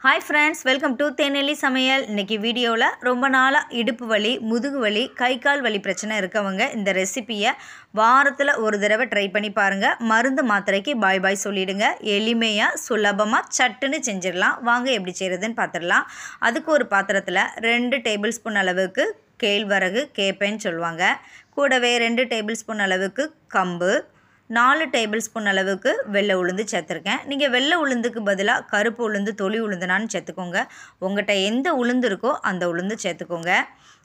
Hi friends welcome to தேனெல்லி சமையல் இன்னைக்கு வீடியோவில் ரொம்ப நாளாக இடுப்பு வலி முதுகு வலி கை கால் வலி பிரச்சனை இருக்கவங்க இந்த ரெசிப்பியை வாரத்தில் ஒரு தடவை ட்ரை பண்ணி பாருங்கள் மருந்து மாத்திரைக்கு பாய் பாய் சொல்லிவிடுங்க எளிமையாக சுலபமாக சட்டுன்னு செஞ்சிடலாம். வாங்க எப்படி செய்கிறதுன்னு பார்த்துடலாம் அதுக்கு ஒரு பாத்திரத்தில் ரெண்டு டேபிள் ஸ்பூன் அளவுக்கு கேழ்வரகு கேப்பேன்னு சொல்லுவாங்க. கூடவே ரெண்டு டேபிள் ஸ்பூன் அளவுக்கு கம்பு நாலு டேபிள் ஸ்பூன் அளவுக்கு வெள்ளை உளுந்து சேர்த்துருக்கேன். நீங்கள் வெள்ளை உளுந்துக்கு பதிலாக கருப்பு உளுந்து தொளி உளுந்துனான்னு சேர்த்துக்கோங்க. உங்கள்கிட்ட எந்த உளுந்து இருக்கோ அந்த உளுந்து சேர்த்துக்கோங்க.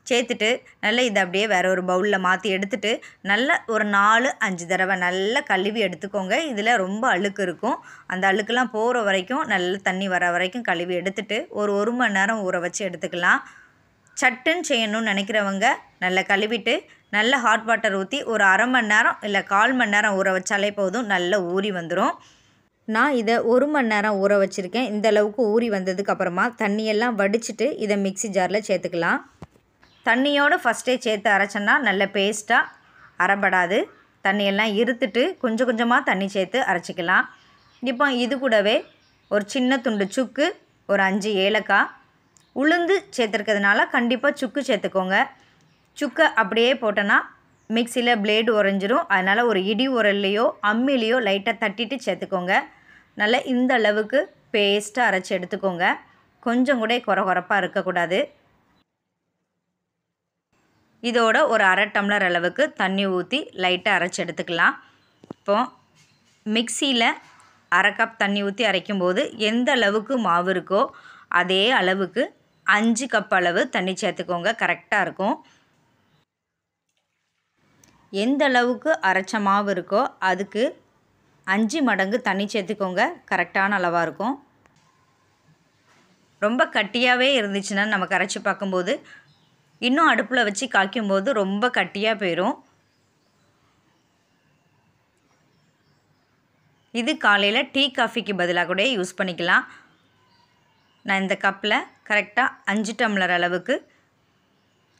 சேர்த்துட்டு நல்லா இதை அப்படியே வேற ஒரு பவுலில் மாற்றி எடுத்துகிட்டு நல்ல ஒரு நாலு அஞ்சு தடவை நல்லா கழுவி எடுத்துக்கோங்க. இதில் ரொம்ப அழுக்கு இருக்கும். அந்த அழுக்கெல்லாம் போகிற வரைக்கும் நல்ல தண்ணி வர வரைக்கும் கழுவி எடுத்துகிட்டு ஒரு ஒரு மணி நேரம் ஊற வச்சு எடுத்துக்கலாம். சட்டுன்னு செய்யணும்னு நினைக்கிறவங்க நல்லா கழுவிட்டு நல்ல ஹாட் வாட்டர் ஊற்றி ஒரு அரை மணி நேரம் இல்லை கால் மணி நேரம் ஊற வச்சாலே போதும். நல்லா ஊறி வந்துடும் நான் இதை ஒரு மணி நேரம் ஊற வச்சுருக்கேன். இந்த அளவுக்கு ஊறி வந்ததுக்கு அப்புறமா தண்ணியெல்லாம் வடிச்சிட்டு இதை மிக்ஸி ஜாரில் சேர்த்துக்கலாம். தண்ணியோடு ஃபஸ்ட்டே சேர்த்து அரைச்சோன்னா நல்ல பேஸ்ட்டாக அரைப்படாது. தண்ணியெல்லாம் இருத்துட்டு கொஞ்சம் கொஞ்சமாக தண்ணி சேர்த்து அரைச்சிக்கலாம். இப்போ இது கூடவே ஒரு சின்ன துண்டு சுக்கு ஒரு அஞ்சு ஏலக்காய் உளுந்து சேர்த்துருக்கிறதுனால கண்டிப்பாக சுக்கு சேர்த்துக்கோங்க. சுக்கை அப்படியே போட்டோன்னா மிக்சியில் பிளேடு உறைஞ்சிரும். அதனால் ஒரு இடி உரல்லையோ அம்மிலேயோ லைட்டாக தட்டிட்டு சேர்த்துக்கோங்க. நல்லா இந்த அளவுக்கு பேஸ்ட்டாக அரைச்சி எடுத்துக்கோங்க. கொஞ்சம் கூட குறை குறப்பாக இருக்கக்கூடாது. இதோட ஒரு அரை டம்ளர் அளவுக்கு தண்ணி ஊற்றி லைட்டாக அரைச்சி எடுத்துக்கலாம். இப்போது மிக்சியில் அரை கப் தண்ணி ஊற்றி அரைக்கும்போது எந்த அளவுக்கு மாவு இருக்கோ அதே அளவுக்கு அஞ்சு கப் அளவு தண்ணி சேர்த்துக்கோங்க. கரெக்டாக இருக்கும். எந்த அளவுக்கு அரைச்ச மாவு இருக்கோ அதுக்கு அஞ்சு மடங்கு தண்ணி சேர்த்துக்கோங்க. கரெக்டான அளவாக இருக்கும். ரொம்ப கட்டியாகவே இருந்துச்சுன்னா நம்ம கரைச்சி பார்க்கும்போது இன்னும் அடுப்பில் வச்சு காய்க்கும்போது ரொம்ப கட்டியாக போயிடும் இது காலையில் டீ காஃபிக்கு பதிலாக கூட யூஸ் பண்ணிக்கலாம். நான் இந்த கப்பில் கரெக்டாக அஞ்சு டம்ளர் அளவுக்கு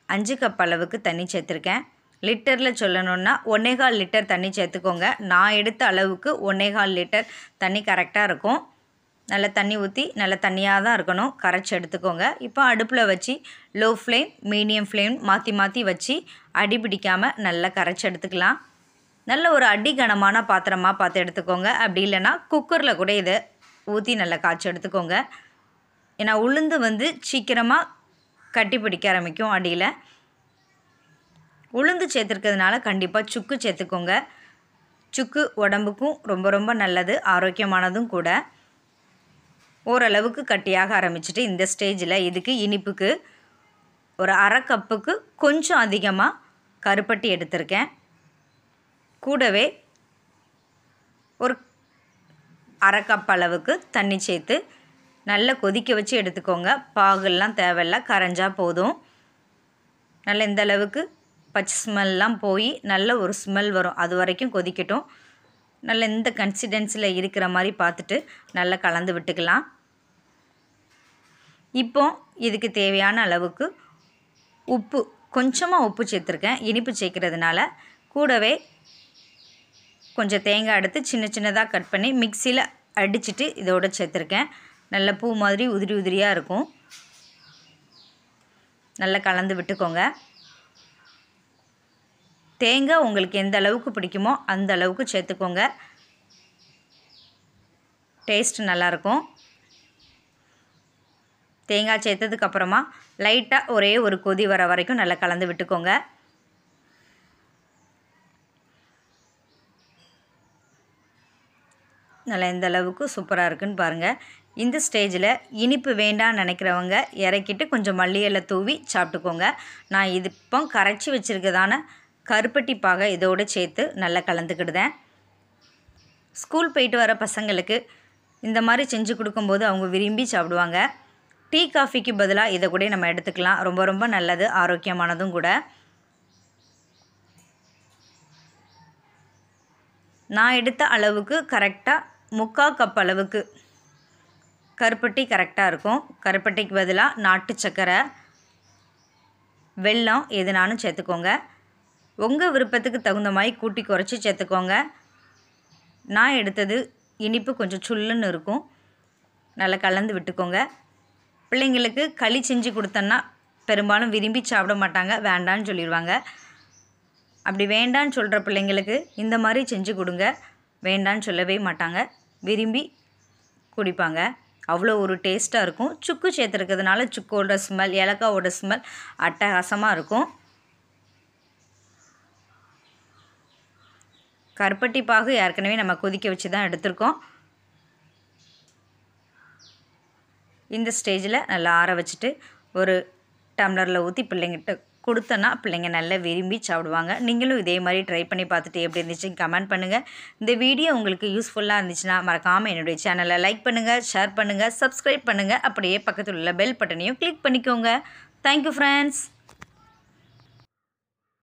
அஞ்சு கப் அளவுக்கு தண்ணி சேர்த்துருக்கேன். லிட்டரில் சொல்லணுன்னா ஒன்னேகால் லிட்டர் தண்ணி சேர்த்துக்கோங்க. நான் எடுத்த அளவுக்கு ஒன்னேகால் லிட்டர் தண்ணி கரெக்டாக இருக்கும். நல்ல தண்ணி ஊற்றி நல்ல தண்ணியாக தான் இருக்கணும். கரைச்சி எடுத்துக்கோங்க. இப்போ அடுப்பில் வச்சு லோ ஃப்ளேம் மீடியம் ஃப்ளேம் மாற்றி மாற்றி வச்சு அடி பிடிக்காமல் நல்லா கரைச்சி எடுத்துக்கலாம். நல்ல ஒரு அடி கனமான பாத்திரமாக பார்த்து எடுத்துக்கோங்க. அப்படி இல்லைன்னா குக்கரில் கூட இதை ஊற்றி நல்லா காய்ச்சி எடுத்துக்கோங்க. ஏன்னா உளுந்து வந்து சீக்கிரமாக கட்டி பிடிக்க ஆரம்பிக்கும் அடியில். உளுந்து சேர்த்துருக்கிறதுனால கண்டிப்பாக சுக்கு சேர்த்துக்கோங்க. சுக்கு உடம்புக்கும் ரொம்ப ரொம்ப நல்லது ஆரோக்கியமானதும் கூட. ஓரளவுக்கு கட்டியாக ஆரம்பிச்சிட்டு இந்த ஸ்டேஜில் இதுக்கு இனிப்புக்கு ஒரு அரை கப்புக்கு கொஞ்சம் அதிகமாக கருப்பட்டி எடுத்திருக்கேன். கூடவே ஒரு அரை கப் அளவுக்கு தண்ணி சேர்த்து நல்லா கொதிக்க வச்சு எடுத்துக்கோங்க. பாகுலாம் தேவையில்ல கரைஞ்சா போதும். நல்ல இந்த அளவுக்கு பச்சை ஸ்மெல்லாம் போய் நல்ல ஒரு ஸ்மெல் வரும். அது வரைக்கும் கொதிக்கட்டும். நல்ல இந்த கன்சிடென்ஸில் இருக்கிற மாதிரி பார்த்துட்டு நல்லா கலந்து விட்டுக்கலாம். இப்போ இதுக்கு தேவையான அளவுக்கு உப்பு கொஞ்சமாக உப்பு சேர்த்துருக்கேன். இனிப்பு சேர்க்கறதுனால கூடவே கொஞ்சம் தேங்காய் எடுத்து சின்ன சின்னதாக கட் பண்ணி மிக்சியில் அடிச்சுட்டு இதோட சேர்த்துருக்கேன். நல்ல பூ மாதிரி உதிரி உதிரியாக இருக்கும். நல்லா கலந்து விட்டுக்கோங்க. தேங்காய் உங்களுக்கு எந்த அளவுக்கு பிடிக்குமோ அந்த அளவுக்கு சேர்த்துக்கோங்க. டேஸ்ட் நல்லாயிருக்கும் தேங்காய் சேர்த்ததுக்கப்புறமா லைட்டாக ஒரே ஒரு கொதி வர வரைக்கும் நல்லா கலந்து விட்டுக்கோங்க. நல்லா எந்த அளவுக்கு சூப்பராக இருக்குன்னு பாருங்கள் இந்த ஸ்டேஜில் இனிப்பு வேண்டாம்னு நினைக்கிறவங்க இறக்கிட்டு கொஞ்சம் மல்லி தூவி சாப்பிட்டுக்கோங்க. நான் இது இப்போ கரைச்சி வச்சுருக்கதான கருப்பட்டி பாகை இதோடு சேர்த்து நல்லா கலந்துக்கிடுதேன். ஸ்கூல் போயிட்டு வர பசங்களுக்கு இந்த மாதிரி செஞ்சு கொடுக்கும்போது அவங்க விரும்பி சாப்பிடுவாங்க. டீ காஃபிக்கு பதிலாக இதை கூட நம்ம எடுத்துக்கலாம். ரொம்ப ரொம்ப நல்லது ஆரோக்கியமானதும் கூட. நான் எடுத்த அளவுக்கு கரெக்டாக முக்கால் கப் அளவுக்கு கருப்பட்டி கரெக்டாக இருக்கும். கருப்பட்டிக்கு பதிலாக நாட்டு சர்க்கரை வெல்லம் எதுனாலும் சேர்த்துக்கோங்க. உங்கள் விருப்பத்துக்கு தகுந்த மாதிரி கூட்டி குறைச்சி சேர்த்துக்கோங்க. நான் எடுத்தது இனிப்பு கொஞ்சம் சுல்லுன்னு இருக்கும். நல்லா கலந்து விட்டுக்கோங்க. பிள்ளைங்களுக்கு களி செஞ்சு கொடுத்தோன்னா பெரும்பாலும் விரும்பி சாப்பிட மாட்டாங்க வேண்டான்னு சொல்லிடுவாங்க. அப்படி வேண்டான்னு சொல்கிற பிள்ளைங்களுக்கு இந்த மாதிரி செஞ்சு கொடுங்க. வேண்டான்னு சொல்லவே மாட்டாங்க. விரும்பி குடிப்பாங்க. அவ்வளோ ஒரு டேஸ்ட்டாக இருக்கும். சுக்கு சேர்த்துருக்கிறதுனால சுக்கோட ஸ்மெல் ஏலக்காவோட ஸ்மெல் அட்டகாசமாக இருக்கும். கருப்பட்டி பாகு ஏற்கனவே நம்ம கொதிக்க வச்சு தான் எடுத்திருக்கோம். இந்த ஸ்டேஜில் நல்லா ஆற வச்சுட்டு ஒரு டம்ளரில் ஊற்றி பிள்ளைங்கிட்ட கொடுத்தோன்னா பிள்ளைங்க நல்லா விரும்பி சாப்பிடுவாங்க. நீங்களும் இதே மாதிரி ட்ரை பண்ணி பார்த்துட்டு எப்படி இருந்துச்சு கமெண்ட் பண்ணுங்கள் இந்த வீடியோ உங்களுக்கு யூஸ்ஃபுல்லாக இருந்துச்சுன்னா மறக்காமல் என்னுடைய சேனலை லைக் பண்ணுங்கள் ஷேர் பண்ணுங்கள் சப்ஸ்கிரைப் பண்ணுங்கள் அப்படியே பக்கத்தில் உள்ள பெல் பட்டனையும் கிளிக் பண்ணிக்கோங்க. Thank you friends